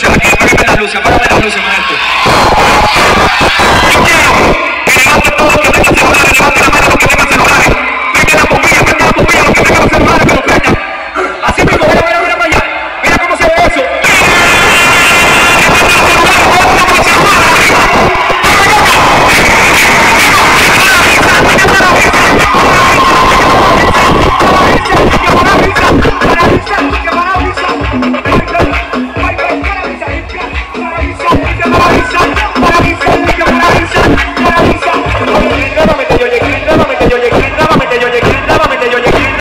Let's go.